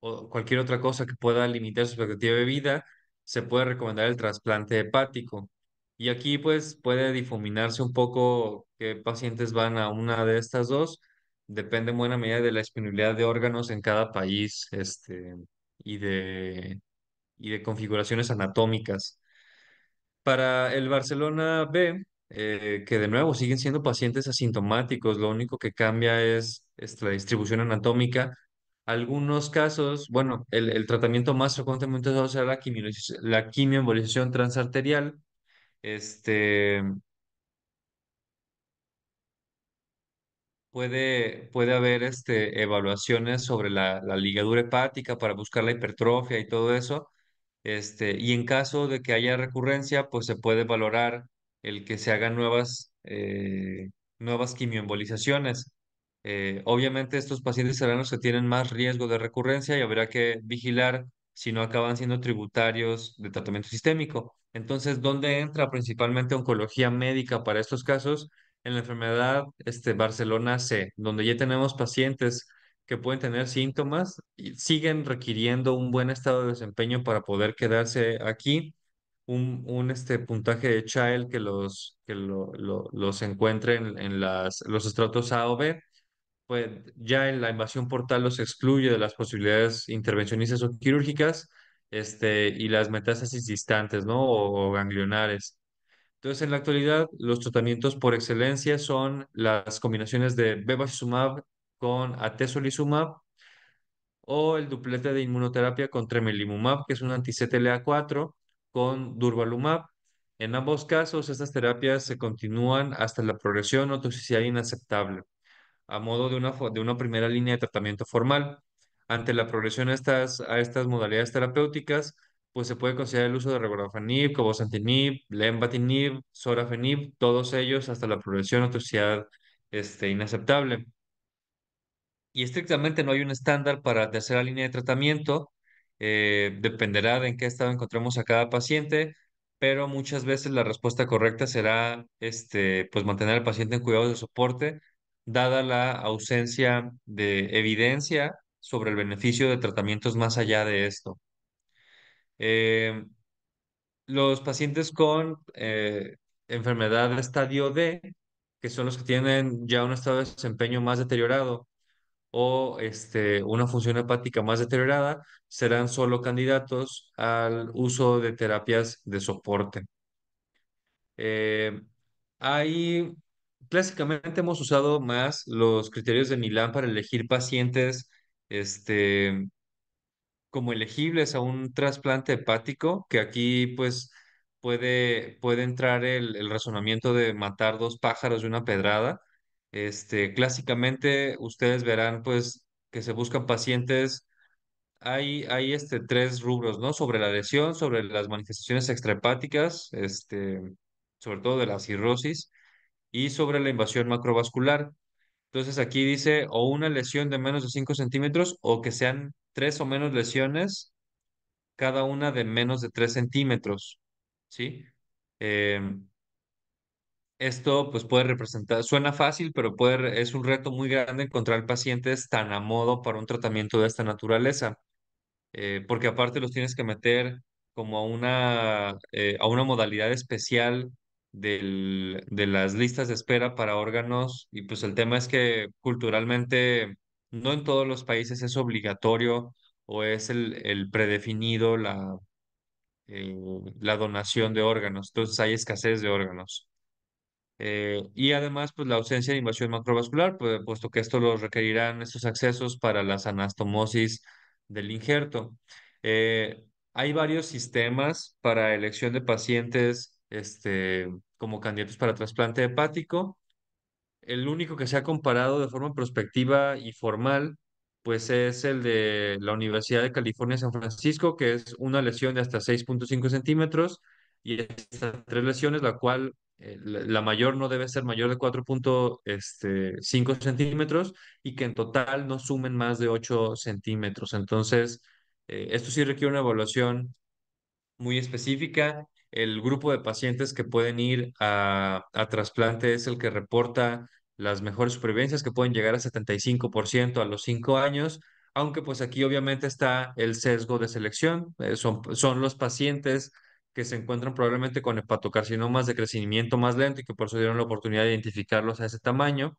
o cualquier otra cosa que pueda limitar su expectativa de vida, se puede recomendar el trasplante hepático. Y aquí pues puede difuminarse un poco qué pacientes van a una de estas dos. Depende en buena medida de la disponibilidad de órganos en cada país, este, y de, y de configuraciones anatómicas. Para el Barcelona B, eh, que de nuevo siguen siendo pacientes asintomáticos, lo único que cambia es, la distribución anatómica. Algunos casos, bueno, el, tratamiento más frecuentemente usado será la quimioliz- la quimioembolización transarterial. Este, puede, puede haber este, evaluaciones sobre la, la ligadura hepática para buscar la hipertrofia y todo eso. Este, y en caso de que haya recurrencia, pues se puede valorar el que se hagan nuevas, eh, nuevas quimioembolizaciones. Eh, obviamente estos pacientes serán los que tienen más riesgo de recurrencia y habrá que vigilar si no acaban siendo tributarios de tratamiento sistémico. Entonces, ¿dónde entra principalmente oncología médica para estos casos? En la enfermedad este, Barcelona C, donde ya tenemos pacientes que pueden tener síntomas y siguen requiriendo un buen estado de desempeño para poder quedarse aquí, un, un este, puntaje de Child que los, que lo- lo- los encuentre en, las, los estratos A o B pues ya en la invasión portal los excluye de las posibilidades intervencionistas o quirúrgicas, este, y las metástasis distantes, ¿no? O, o ganglionares. Entonces, en la actualidad, los tratamientos por excelencia son las combinaciones de bevacizumab con atezolizumab o el duplete de inmunoterapia con tremelimumab, que es un anti-CTLA-4, con durvalumab. En ambos casos, estas terapias se continúan hasta la progresión o toxicidad inaceptable a modo de una, de una primera línea de tratamiento formal. Ante la progresión a estas, a estas modalidades terapéuticas, pues se puede considerar el uso de regorafenib, cabozantinib, lenvatinib, sorafenib, todos ellos hasta la progresión a toxicidad este, inaceptable. Y estrictamente no hay un estándar para tercera línea de tratamiento, eh, dependerá de en qué estado encontremos a cada paciente, pero muchas veces la respuesta correcta será este, pues mantener al paciente en cuidados de soporte, dada la ausencia de evidencia sobre el beneficio de tratamientos más allá de esto. Eh, los pacientes con eh, enfermedad de estadio D, que son los que tienen ya un estado de desempeño más deteriorado, o este, una función hepática más deteriorada, serán solo candidatos al uso de terapias de soporte. Eh, ahí, clásicamente hemos usado más los criterios de Milán para elegir pacientes este, como elegibles a un trasplante hepático, que aquí pues puede, puede entrar el, el razonamiento de matar dos pájaros de una pedrada. Este, clásicamente ustedes verán pues que se buscan pacientes, hay, hay este, tres rubros, ¿no? Sobre la lesión, sobre las manifestaciones extrahepáticas, este, sobre todo de la cirrosis, y sobre la invasión macrovascular. Entonces aquí dice o una lesión de menos de 5 centímetros o que sean tres o menos lesiones cada una de menos de 3 centímetros, ¿sí? Eh, esto pues puede representar, suena fácil, pero es un reto muy grande encontrar pacientes tan a modo para un tratamiento de esta naturaleza, eh, porque aparte los tienes que meter como a una, eh, a una modalidad especial del- de las listas de espera para órganos, y pues el tema es que culturalmente no en todos los países es obligatorio o es el, el predefinido la eh, la donación de órganos, entonces hay escasez de órganos. Eh, y además, pues la ausencia de invasión macrovascular, pues, puesto que esto lo requerirán estos accesos para las anastomosis del injerto. Eh, hay varios sistemas para elección de pacientes este, como candidatos para trasplante hepático. El único que se ha comparado de forma prospectiva y formal, pues es el de la Universidad de California, San Francisco, que es una lesión de hasta 6.5 centímetros y hasta tres lesiones, la cual la la mayor no debe ser mayor de 4.5 centímetros y que en total no sumen más de 8 centímetros. Entonces, eh, esto sí requiere una evaluación muy específica. El grupo de pacientes que pueden ir a, a trasplante es el que reporta las mejores supervivencias que pueden llegar a 75% a los 5 años, aunque pues aquí obviamente está el sesgo de selección. Eh, son, son los pacientes que se encuentran probablemente con hepatocarcinomas de crecimiento más lento y que por eso dieron la oportunidad de identificarlos a ese tamaño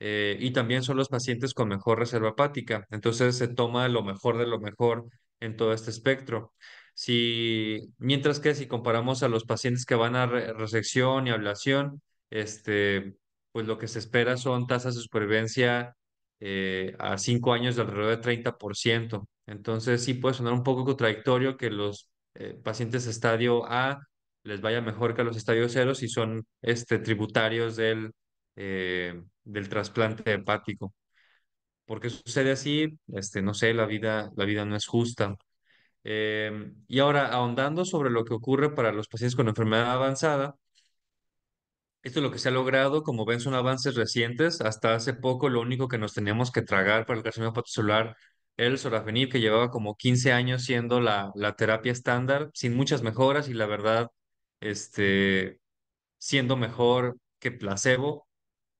eh, y también son los pacientes con mejor reserva hepática. Entonces se toma lo mejor de lo mejor en todo este espectro. Si, mientras que si comparamos a los pacientes que van a re- resección y ablación, este, pues lo que se espera son tasas de supervivencia eh, a cinco años de alrededor de 30%. Entonces sí puede sonar un poco contradictorio que los eh, pacientes estadio A les vaya mejor que a los estadios cero si son este, tributarios del eh, del trasplante hepático. ¿Por qué sucede así? Este, no sé, la vida, la vida no es justa. Eh, y ahora, ahondando sobre lo que ocurre para los pacientes con enfermedad avanzada, esto es lo que se ha logrado, como ven, son avances recientes. Hasta hace poco, lo único que nos teníamos que tragar para el carcinoma hepatocelular el sorafenib, que llevaba como 15 años siendo la, la terapia estándar, sin muchas mejoras, y la verdad, este, siendo mejor que placebo.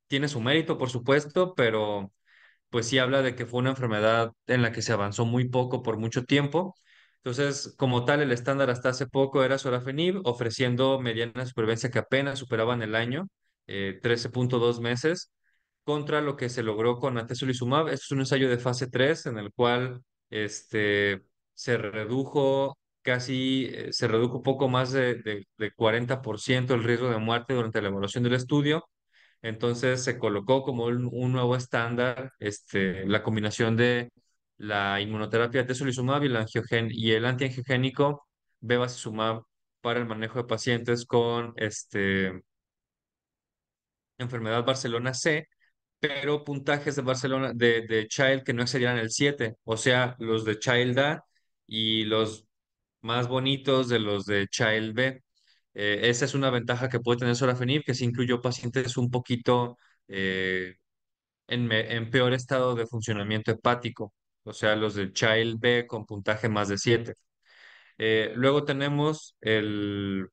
Tiene su mérito, por supuesto, pero pues sí habla de que fue una enfermedad en la que se avanzó muy poco por mucho tiempo. Entonces, como tal, el estándar hasta hace poco era sorafenib, ofreciendo mediana supervivencia que apenas superaban el año, eh, 13.2 meses, contra lo que se logró con atezolizumab. Esto es un ensayo de fase 3 en el cual este, se redujo casi, eh, se redujo poco más de, de, de 40% el riesgo de muerte durante la evaluación del estudio entonces se colocó como un, nuevo estándar este, la combinación de la inmunoterapia tezolizumab y y el antiangiogénico bevacizumab para el manejo de pacientes con este, enfermedad Barcelona C, pero puntajes de Barcelona de, de Child que no excedieran el 7, o sea, los de Child A y los más bonitos de los de Child B. Eh, esa es una ventaja que puede tener sorafenib, que se incluyó pacientes un poquito eh, en, en peor estado de funcionamiento hepático, o sea, los del Child B con puntaje más de 7. Eh, luego tenemos el,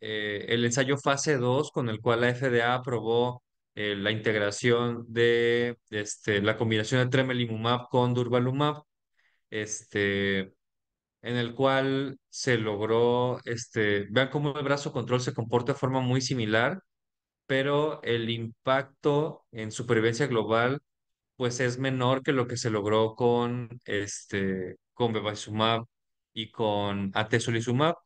el ensayo fase 2 con el cual la FDA aprobó eh, la integración de este, la combinación de tremelimumab con durvalumab, este, en el cual se logró, este, vean cómo el brazo control se comporta de forma muy similar, pero el impacto en supervivencia global pues es menor que lo que se logró con este con bevacizumab y con atezolizumab.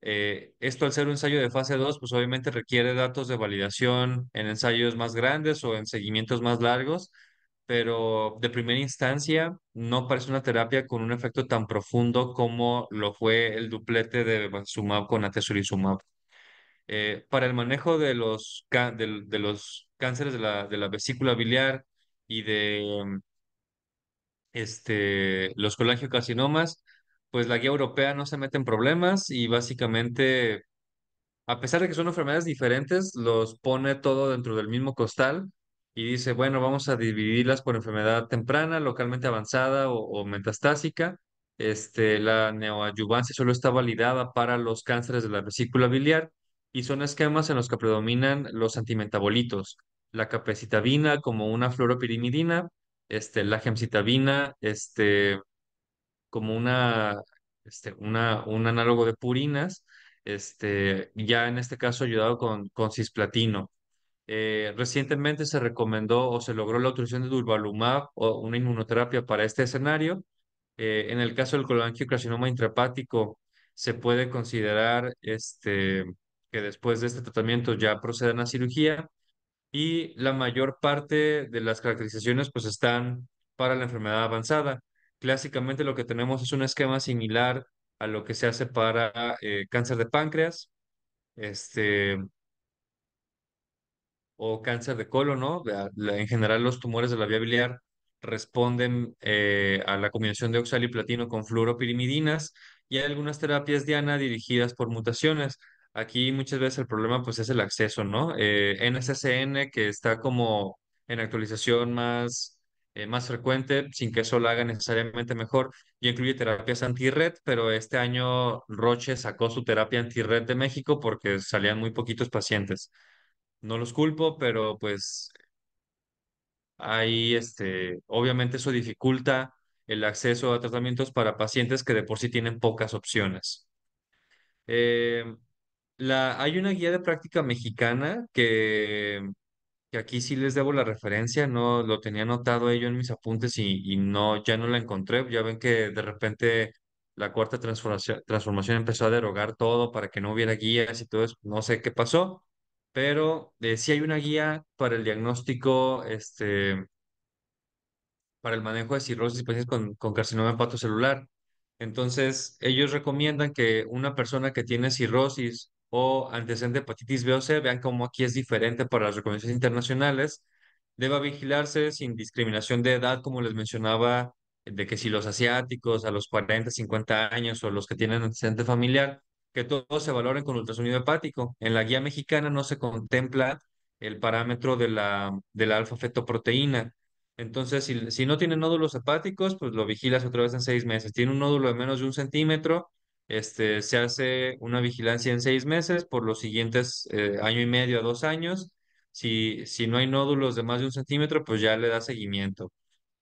Eh, esto al ser un ensayo de fase 2, pues obviamente requiere datos de validación en ensayos más grandes o en seguimientos más largos, pero de primera instancia no parece una terapia con un efecto tan profundo como lo fue el duplete de bevacizumab con atezolizumab. Eh, para el manejo de los, de, los cánceres de la, de la vesícula biliar y de este, los colangiocarcinomas, pues la guía europea no se mete en problemas y básicamente a pesar de que son enfermedades diferentes, los pone todo dentro del mismo costal y dice, bueno, vamos a dividirlas por enfermedad temprana, localmente avanzada o, o metastásica. Este, la neoadyuvancia solo está validada para los cánceres de la vesícula biliar y son esquemas en los que predominan los antimetabolitos, la capecitabina como una fluoropirimidina, este, la gemcitabina, este, como una, este, una, un análogo de purinas, este, ya en este caso ayudado con, con cisplatino. Eh, recientemente se recomendó o se logró la autorización de durvalumab o una inmunoterapia para este escenario. Eh, en el caso del colangiocarcinoma intrahepático, se puede considerar este, que después de este tratamiento ya procedan a cirugía y la mayor parte de las caracterizaciones pues están para la enfermedad avanzada. Clásicamente lo que tenemos es un esquema similar a lo que se hace para eh, cáncer de páncreas, este, o cáncer de colon, ¿no? En general, los tumores de la vía biliar responden eh, a la combinación de oxaliplatino con fluoropirimidinas y hay algunas terapias diana dirigidas por mutaciones. Aquí muchas veces el problema pues es el acceso, ¿no? Eh, NSSN que está como en actualización más, eh, más frecuente, sin que eso lo haga necesariamente mejor, y incluye terapias anti-red, pero este año Roche sacó su terapia anti-red de México porque salían muy poquitos pacientes. No los culpo, pero pues ahí, este, obviamente eso dificulta el acceso a tratamientos para pacientes que de por sí tienen pocas opciones. Eh, la, hay una guía de práctica mexicana que, que aquí sí les debo la referencia, no lo tenía anotado ello en mis apuntes y, y no, ya no la encontré. Ya ven que de repente la cuarta transformación, transformación empezó a derogar todo para que no hubiera guías y todo eso. No sé qué pasó, pero eh, sí hay una guía para el diagnóstico, este, para el manejo de cirrosis y pacientes con, con carcinoma hepatocelular. Entonces, ellos recomiendan que una persona que tiene cirrosis o antecedente de hepatitis B o C, vean cómo aquí es diferente para las recomendaciones internacionales, deba vigilarse sin discriminación de edad, como les mencionaba, de que si los asiáticos a los 40, 50 años o los que tienen antecedente familiar, que todos se valoren con ultrasonido hepático. En la guía mexicana no se contempla el parámetro de la, de la alfa-fetoproteína entonces, si, si no tiene nódulos hepáticos, pues lo vigilas otra vez en seis meses. Tiene un nódulo de menos de un centímetro, Este, se hace una vigilancia en seis meses por los siguientes eh, año y medio a dos años. Si, si no hay nódulos de más de un centímetro, pues ya le da seguimiento.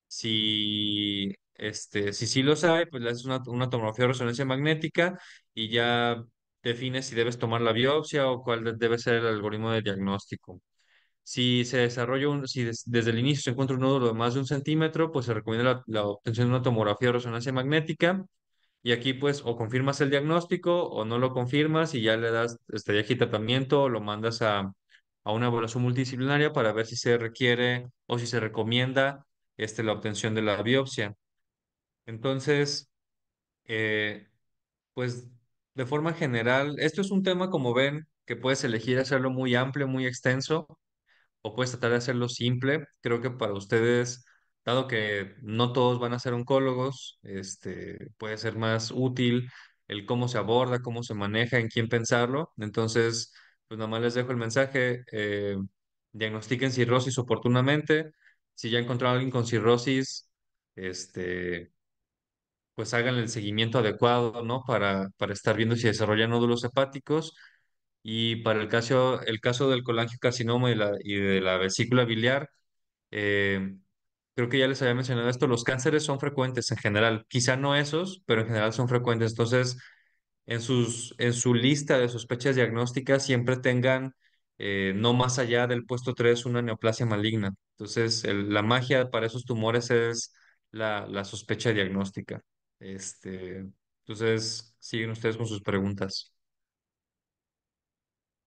Si, este, si sí los hay, pues le haces una, una tomografía de resonancia magnética y ya defines si debes tomar la biopsia o cuál de- debe ser el algoritmo de diagnóstico. Si se desarrolla un, si des- desde el inicio se encuentra un nódulo de más de un centímetro, pues se recomienda la, la obtención de una tomografía de resonancia magnética y aquí pues o confirmas el diagnóstico o no lo confirmas y ya le das este viaje tratamiento o lo mandas a, a una evaluación multidisciplinaria para ver si se requiere o si se recomienda este, la obtención de la biopsia. Entonces, eh, pues de forma general, esto es un tema como ven que puedes elegir hacerlo muy amplio, muy extenso o puedes tratar de hacerlo simple. Creo que para ustedes, dado que no todos van a ser oncólogos, este, puede ser más útil el cómo se aborda, cómo se maneja, en quién pensarlo. Entonces, pues nada más les dejo el mensaje, eh, diagnostiquen cirrosis oportunamente. Si ya encontraron a alguien con cirrosis, este, pues hagan el seguimiento adecuado, ¿no? Para, para estar viendo si desarrollan nódulos hepáticos y para el caso, el caso del colangiocarcinoma y, y de la vesícula biliar, eh, creo que ya les había mencionado esto, los cánceres son frecuentes en general, quizá no esos, pero en general son frecuentes. Entonces, en sus, en su lista de sospechas diagnósticas siempre tengan eh, no más allá del puesto 3 una neoplasia maligna. Entonces, la magia para esos tumores es la, la sospecha diagnóstica. Este, entonces, siguen ustedes con sus preguntas.